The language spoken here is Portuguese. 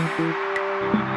Música